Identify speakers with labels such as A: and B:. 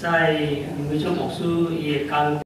A: 在林维秋牧师也刚。